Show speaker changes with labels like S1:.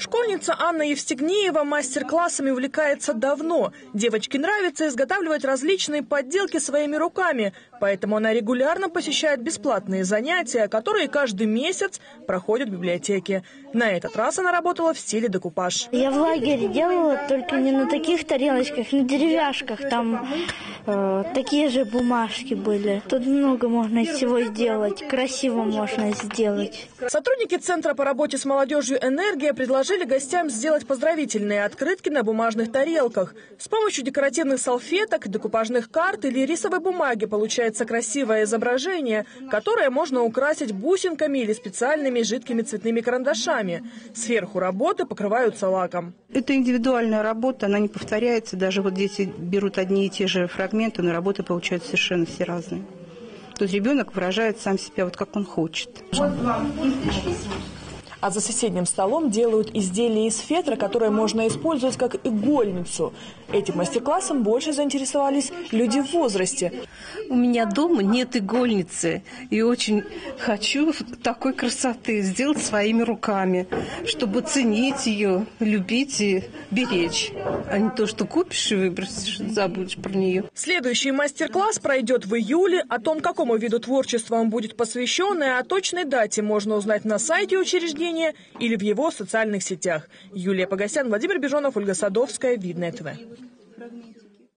S1: Школьница Анна Евстигнеева мастер-классами увлекается давно. Девочке нравится изготавливать различные подделки своими руками, поэтому она регулярно посещает бесплатные занятия, которые каждый месяц проходят в библиотеке. На этот раз она работала в стиле декупаж.
S2: Я в лагере делала, только не на таких тарелочках, на деревяшках. Там э, такие же бумажки были. Тут много можно всего сделать, красиво можно сделать.
S1: Сотрудники Центра по работе с молодежью «Энергия» предложили предложили гостям сделать поздравительные открытки на бумажных тарелках. С помощью декоративных салфеток, декупажных карт или рисовой бумаги получается красивое изображение, которое можно украсить бусинками или специальными жидкими цветными карандашами. Сверху работы покрываются лаком.
S3: Это индивидуальная работа, она не повторяется. Даже вот дети берут одни и те же фрагменты, но работы получаются совершенно все разные. То есть ребенок выражает сам себя вот как он хочет. Вот вам
S1: а за соседним столом делают изделия из фетра, которые можно использовать как игольницу. Этим мастер-классом больше заинтересовались люди в возрасте.
S4: У меня дома нет игольницы, и очень хочу такой красоты сделать своими руками, чтобы ценить ее, любить и беречь, а не то, что купишь и выбросишь, забудешь про нее.
S1: Следующий мастер-класс пройдет в июле. О том, какому виду творчества он будет посвящен, и о точной дате можно узнать на сайте учреждения сообщения или в его социальных сетях. Юлия Погосян, Владимир Бежонов, Ольга Садовская, Видное ТВ.